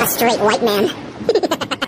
A straight white man.